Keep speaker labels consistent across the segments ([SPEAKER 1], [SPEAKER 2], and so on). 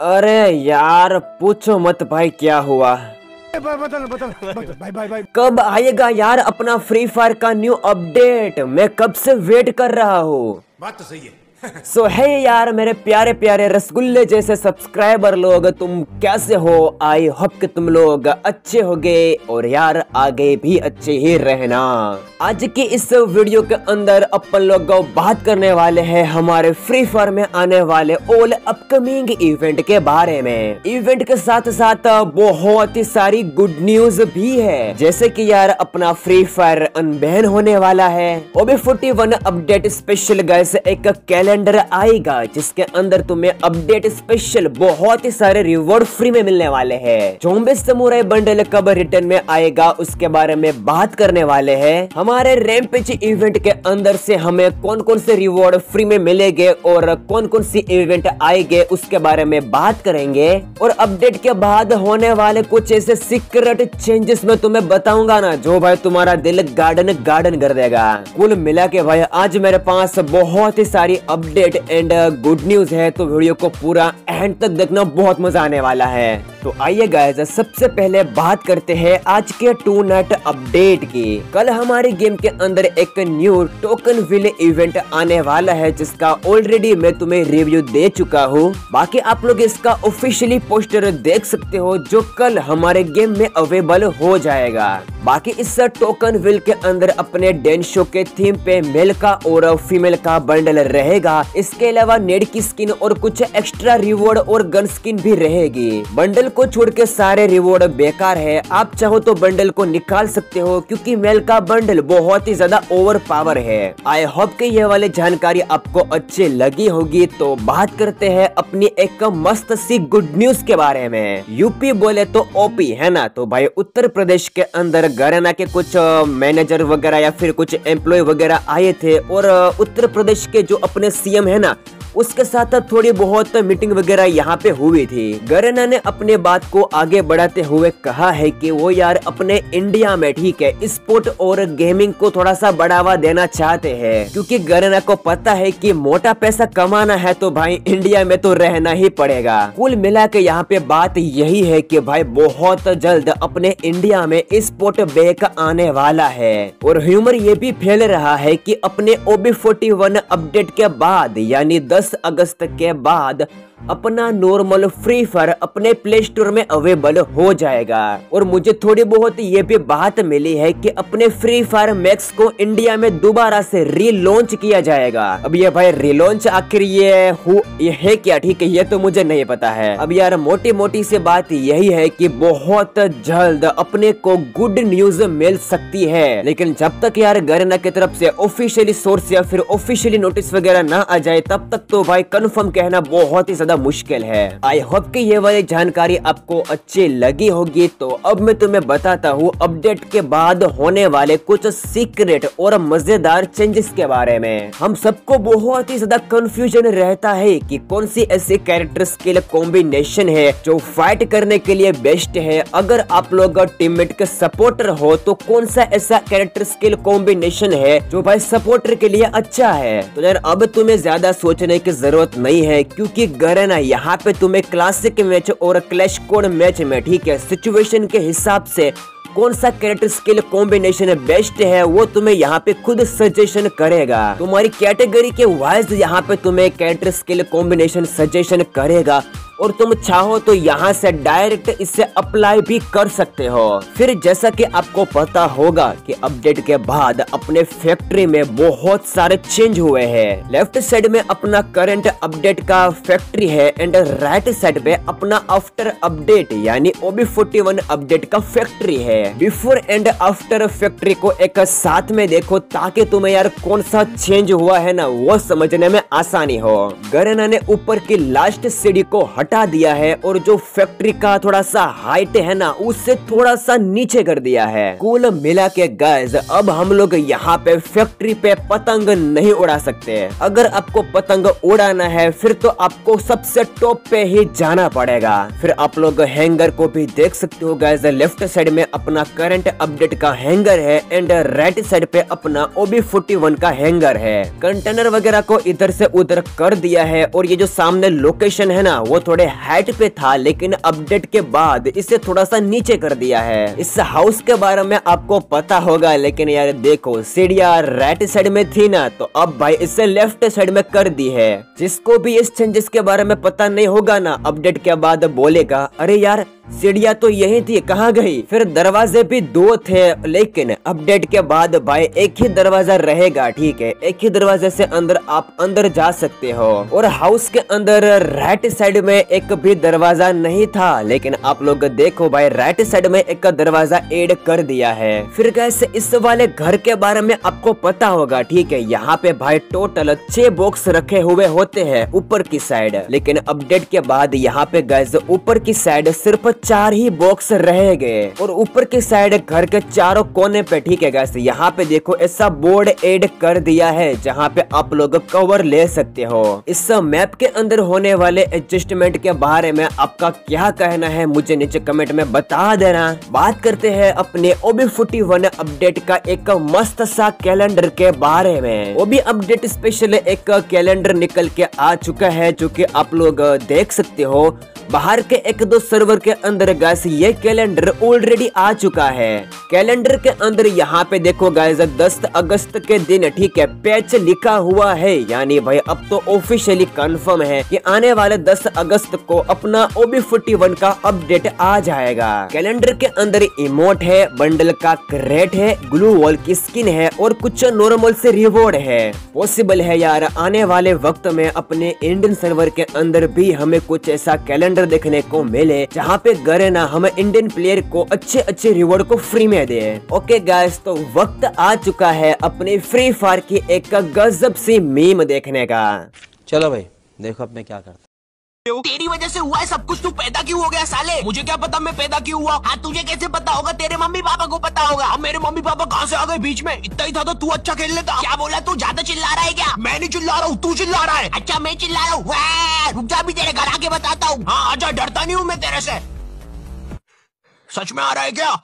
[SPEAKER 1] अरे यार पूछो मत भाई क्या हुआ?
[SPEAKER 2] बदल बदल बदल भाई भाई भाई।
[SPEAKER 1] कब आएगा यार अपना फ्री फायर का न्यू अपडेट मैं कब से वेट कर रहा हूँ?
[SPEAKER 2] बात तो सही है।
[SPEAKER 1] सो so, है यार मेरे प्यारे प्यारे रसगुल्ले जैसे सब्सक्राइबर लोग तुम कैसे हो? आई होप कि तुम लोग अच्छे होगे और यार आगे भी अच्छे ही रहना। आज की इस वीडियो के अंदर अपन लोग बात करने वाले हैं हमारे फ्री फायर में आने वाले ऑल अपकमिंग इवेंट के बारे में। इवेंट के साथ साथ बहुत ही सारी गुड न्यूज़ भी है। जैसे कि यार अपना फ्री फायर अनबैन होने वाला है। OB forty update special gas एक कैलेंडर आएगा, जिसके अंदर तुम्हें अपडेट स्पेशल बहुत ही सारे रिवॉर्ड फ्री में मिलने वाले हैं। जोम्बे समुराई बंडल कब रिटर्न में आएगा, उसके बारे में बात करने वाले हैं। हमारे रैमपेज इवेंट के अंदर से हमें कौन कौन से रिवॉर्ड फ्री में मिलेंगे और कौन कौन सी इवेंट आएँगे, उसके बारे में बात करेंगे। और अपडेट के बाद होने वाले कुछ ऐसे सीक्रेट चेंजेस में तुम्हें बताऊँगा ना, जो भाई तुम्हारा दिल गार्डन गार्डन कर देगा। कुल मिला के भाई, आज मेरे पास बहुत ही सारी अपडेट एंड गुड न्यूज़ है तो वीडियो को पूरा एंड तक देखना बहुत मज़ा आने वाला है। तो आइए गाइस सबसे पहले बात करते हैं आज के टू नाइट अपडेट की। कल हमारे गेम के अंदर एक न्यू टोकन विल इवेंट आने वाला है, जिसका ऑलरेडी मैं तुम्हें रिव्यू दे चुका हूँ। बाकी आप लोग इसका ऑफिशियली पोस्टर देख सकते हो, जो कल हमारे गेम में अवेलेबल हो जाएगा। बाकी इस टोकन विल के अंदर अपने डेन शो के थीम पे मेल का और फीमेल का बंडल रहेगा। इसके अलावा नेड की स्किन और कुछ एक्स्ट्रा रिवॉर्ड और गन स्किन भी रहेगी। बंडल को छोड़ के सारे रिवॉर्ड बेकार है। आप चाहो तो बंडल को निकाल सकते हो, क्योंकि मेल का बंडल बहुत ही ज़्यादा ओवर पावर है। आई होप कि ये वाली जानकारी आपको अच्छी लगी होगी। तो बात करते हैं अपनी एक मस्त सी गुड न्यूज़ के बारे में। यूपी बोले तो ओपी है ना? तो भाई उत्तर प्रदेश के अंदर घराना के कुछ मैनेजर वगैरह या फिर कुछ एम्प्लॉय वगैरह आए थे। और उत्तर प्रदेश के जो अपने सीएम है ना उसके साथ थोड़ी बहुत मीटिंग वगैरह यहाँ पे हुई थी। गरेना ने अपने बात को आगे बढ़ाते हुए कहा है कि वो यार अपने इंडिया में ठीक है स्पोर्ट और गेमिंग को थोड़ा सा बढ़ावा देना चाहते हैं। क्योंकि गरेना को पता है कि मोटा पैसा कमाना है तो भाई इंडिया में तो रहना ही पड़ेगा। कुल मिला के यहाँ पे बात यही है की भाई बहुत जल्द अपने इंडिया में स्पोर्ट बैक आने वाला है। और ह्यूमर ये भी फैल रहा है कि अपने ओबी फोर्टी अपडेट के बाद, यानी 10 अगस्त के बाद अपना नॉर्मल फ्री फायर अपने प्ले स्टोर में अवेलेबल हो जाएगा। और मुझे थोड़ी बहुत ये भी बात मिली है कि अपने फ्री फायर मैक्स को इंडिया में दोबारा से रीलॉन्च किया जाएगा। अब ये भाई रीलॉन्च आखिर ये हु क्या? ठीक है, ये तो मुझे नहीं पता है। अब यार मोटी मोटी से बात यही है कि बहुत जल्द अपने को गुड न्यूज़ मिल सकती है। लेकिन जब तक यार गरना की तरफ़ से ऑफिशियली सोर्स या फिर ऑफिशियली नोटिस वगैरह ना आ जाए, तब तक तो भाई कंफर्म कहना बहुत ही ज़्यादा मुश्किल है। आई होप कि ये वाली जानकारी आपको अच्छी लगी होगी। तो अब मैं तुम्हें बताता हूँ अपडेट के बाद होने वाले कुछ सीक्रेट और मज़ेदार चेंजेस के बारे में। हम सबको बहुत ही ज़्यादा कंफ्यूजन रहता है कि कौन सी ऐसी कैरेक्टर स्किल कॉम्बिनेशन है, जो फाइट करने के लिए बेस्ट है। अगर आप लोग टीममेट के सपोर्टर हो तो कौन सा ऐसा कैरेक्टर स्किल कॉम्बिनेशन है, जो भाई सपोर्टर के लिए अच्छा है? तो यार, अब तुम्हें ज़्यादा सोचने की ज़रूरत नहीं है, क्योंकि गरेना यहाँ पे तुम्हें क्लासिक मैच और क्लैश कोड मैच में, ठीक है? सिचुएशन के हिसाब से कौन सा कैरेक्टर स्किल कॉम्बिनेशन बेस्ट है, वो तुम्हें यहाँ पे खुद सजेशन करेगा। तुम्हारी कैटेगरी के वाइज यहाँ पे तुम्हें कैरेक्टर स्किल कॉम्बिनेशन सजेशन करेगा। और तुम चाहो तो यहाँ से डायरेक्ट इसे अप्लाई भी कर सकते हो। फिर जैसा कि आपको पता होगा कि अपडेट के बाद अपने फैक्ट्री में बहुत सारे चेंज हुए हैं। लेफ़्ट साइड में अपना करंट अपडेट का फैक्ट्री है एंड राइट साइड पे अपना आफ्टर अपडेट यानी ओबी फोर्टी वन अपडेट का फैक्ट्री है। बिफोर एंड आफ्टर फैक्ट्री को एक साथ में देखो ताकि तुम्हें यार कौन सा चेंज हुआ है ना, वो समझने में आसानी हो। गरेना ने ऊपर की लास्ट सीढ़ी को हटा दिया है और जो फैक्ट्री का थोड़ा सा हाइट है ना, उससे थोड़ा सा नीचे कर दिया है। कुल मिला के गैस अब हम लोग यहाँ पे फैक्ट्री पे पतंग नहीं उड़ा सकते। अगर आपको पतंग उड़ाना है, फिर तो आपको सबसे टॉप पे ही जाना पड़ेगा। फिर आप लोग हैंगर को भी देख सकते हो गैस लेफ़्ट साइड में अपना करंट अपडेट का हैंगर है एंड राइट साइड पे अपना ओबी फोर्टी वन का हैंगर है। कंटेनर वगैरह को इधर से उधर कर दिया है और ये जो सामने लोकेशन है ना, वो थोड़े थोड़े हाइट पे था, लेकिन अपडेट के बाद इसे थोड़ा सा नीचे कर दिया है। इस हाउस के बारे में आपको पता होगा, लेकिन यार देखो, सीढ़िया राइट साइड में थी ना तो अब भाई इसे लेफ़्ट साइड में कर दी है। जिसको भी इस चेंजेस के बारे में पता नहीं होगा ना अपडेट के बाद बोलेगा, अरे यार सीढ़िया तो यही थी, कहाँ गई? फिर दरवाजे भी दो थे, लेकिन अपडेट के बाद भाई, एक ही दरवाज़ा रहेगा, ठीक है? एक ही दरवाजे से अंदर आप अंदर जा सकते हो। और हाउस के अंदर राइट साइड में एक भी दरवाज़ा नहीं था, लेकिन आप लोग देखो भाई राइट साइड में एक दरवाज़ा एड कर दिया है। फिर कैसे इस वाले घर के बारे में आपको पता होगा, ठीक है? यहाँ पे भाई टोटल छह बॉक्स रखे हुए होते हैं, ऊपर की साइड लेकिन अपडेट के बाद यहाँ पे गैस ऊपर की साइड सिर्फ़ चार ही बॉक्स रह गए। और ऊपर की साइड घर के चारों कोने पे, ठीक है गैस यहाँ पे देखो, ऐसा बोर्ड एड कर दिया है, जहाँ पे आप लोग कवर ले सकते हो। इस मैप के अंदर होने वाले एडजस्टमेंट के बारे में आपका क्या कहना है, मुझे नीचे कमेंट में बता देना। बात करते हैं अपने ओबी फोर्टी वन अपडेट का एक मस्त सा कैलेंडर के बारे में। भी अपडेट स्पेशल एक कैलेंडर निकल के आ चुका है, जो कि आप लोग देख सकते हो। बाहर के एक दो सर्वर के अंदर गैस ये कैलेंडर ऑलरेडी आ चुका है। कैलेंडर के अंदर यहाँ पे देखो गैस 10 अगस्त के दिन, ठीक है पैच लिखा हुआ है। यानी भाई, अब तो ऑफिशियली कंफर्म है कि आने वाले 10 अगस्त को अपना ओबी फोर्टी वन का अपडेट आ जाएगा। कैलेंडर के अंदर इमोट है बंडल का क्रेट है ग्लू वॉल की स्किन है और कुछ नॉर्मल से रिवॉर्ड है। पॉसिबल है यार, आने वाले वक्त में अपने इंडियन सर्वर के अंदर भी हमें कुछ ऐसा कैलेंडर देखने को मिले, जहाँ पे गरे ना हम इंडियन प्लेयर को अच्छे अच्छे रिवॉर्ड को फ्री में दे। ओके गाइस तो वक्त आ चुका है अपने फ्री फायर की एक गजब सी मीम देखने का।
[SPEAKER 3] चलो भाई देखो अब मैं क्या करता
[SPEAKER 4] तेरी वजह से हुआ है सब कुछ तू पैदा क्यों हो गया साले? मुझे क्या पता मैं पैदा क्यों हुआ? हाँ तुझे कैसे पता होगा? तेरे मम्मी पापा को पता होगा। अब मेरे मम्मी पापा कहाँ से आ गए बीच में? इतना ही था तो तू अच्छा खेल लेता। क्या बोला तू? ज़्यादा चिल्ला रहा है क्या? मैं नहीं चिल्ला रहा हूँ तू चिल्ला रहा है। अच्छा मैं चिल्ला रहा हूँ। रुक जा भी तेरे घर आके बताता हूँ। हाँ आजा डरता नहीं हूँ मैं तेरे से। सच में आ रहा है क्या?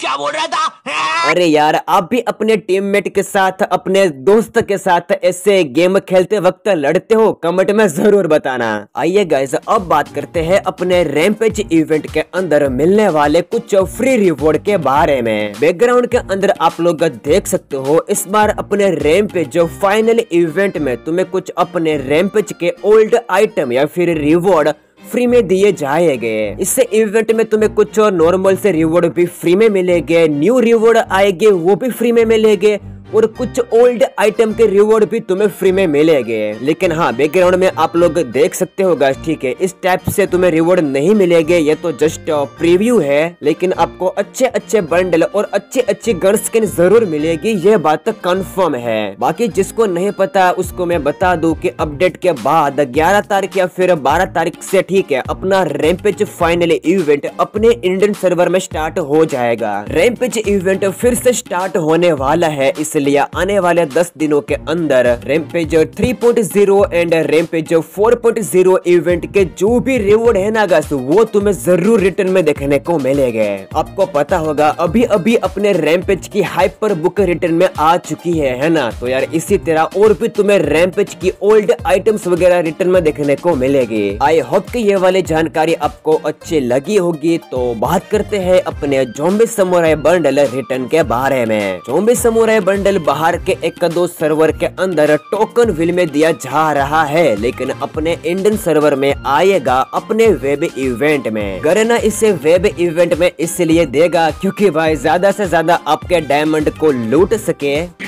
[SPEAKER 4] क्या बोल रहा था?
[SPEAKER 1] अरे यार, आप भी अपने टीममेट के साथ, अपने दोस्त के साथ ऐसे गेम खेलते वक्त लड़ते हो? कमेंट में ज़रूर बताना। आइए गाइस अब बात करते हैं अपने रैमपेज इवेंट के अंदर मिलने वाले कुछ फ्री रिवॉर्ड के बारे में। बैकग्राउंड के अंदर आप लोग देख सकते हो, इस बार अपने रैमपेज फाइनल इवेंट में तुम्हें कुछ अपने रैमपेज के ओल्ड आइटम या फिर रिवॉर्ड फ्री में दिए जाएँगे। इससे इवेंट में तुम्हें कुछ और नॉर्मल से रिवॉर्ड भी फ्री में मिलेंगे। न्यू रिवॉर्ड आएँगे, वो भी फ्री में मिलेंगे। और कुछ ओल्ड आइटम के रिवॉर्ड भी तुम्हें फ्री में मिलेंगे। लेकिन हाँ बैकग्राउंड में आप लोग देख सकते हो गाइस ठीक है, इस टाइप से तुम्हें रिवॉर्ड नहीं मिलेंगे, ये तो जस्ट प्रीव्यू है। लेकिन आपको अच्छे अच्छे बंडल और अच्छे अच्छे गन स्किन ज़रूर मिलेगी, ये बात कंफर्म है। बाकी जिसको नहीं पता, उसको मैं बता दूँ कि अपडेट के बाद 11 तारीख या फिर 12 तारीख से, ठीक है, अपना रैमपेज फाइनल इवेंट अपने इंडियन सर्वर में स्टार्ट हो जाएगा। रैमपेज इवेंट फिर से स्टार्ट होने वाला है, इसलिए लिए आने वाले 10 दिनों के अंदर रेमपेज 3.0 एंड रेमपेज 4.0 इवेंट के जो भी रिवॉर्ड है ना गस वो तुम्हें ज़रूर रिटर्न में देखने को मिलेंगे। आपको पता होगा अभी अभी अपने रैमपेज की हाइपर बुक रिटर्न में आ चुकी है है ना? तो यार, इसी तरह और भी तुम्हें रैमपेज की ओल्ड आइटम्स वगैरह रिटर्न में देखने को मिलेगी। आई होप कि ये वाली जानकारी आपको अच्छी लगी होगी। तो बात करते हैं अपने जोम्बी समुराई बंडल रिटर्न के बारे में। जोम्बी समुराई बंडल खेल बाहर के एक दो सर्वर के अंदर टोकन विल में दिया जा रहा है, लेकिन अपने इंडियन सर्वर में आएगा अपने वेब इवेंट में। गरना इसे वेब इवेंट में इसलिए देगा क्योंकि भाई ज़्यादा से ज़्यादा आपके डायमंड को लूट सके।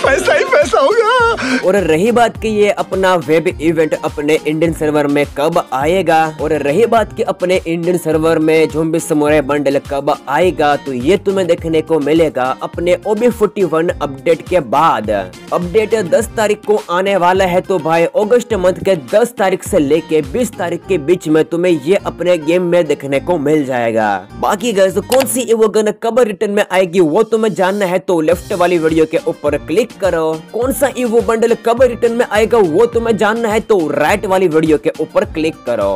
[SPEAKER 2] पैसा ही पैसा होगा
[SPEAKER 1] और रही बात की ये अपना वेब इवेंट अपने इंडियन सर्वर में कब आएगा? और रही बात की अपने इंडियन सर्वर में जोम्बी समोरे बंडल कब आएगा? तो ये तुम्हें देखने को मिलेगा अपने ओबी फोर्टी वन अपडेट के बाद। अपडेट 10 तारीख को आने वाला है तो भाई अगस्त मंथ के 10 तारीख से लेके 20 तारीख के बीच में तुम्हें ये अपने गेम में देखने को मिल जाएगा। बाकी गैस कौन सी वो गन कब रिटर्न में आएगी वो तुम्हें जानना है तो लेफ़्ट वाली वीडियो के ऊपर क्लिक करो। कौन सा ईवो बंडल कब रिटर्न में आएगा वो तुम्हें जानना है तो राइट वाली वीडियो के ऊपर क्लिक करो।